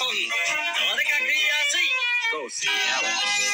Go see Alex.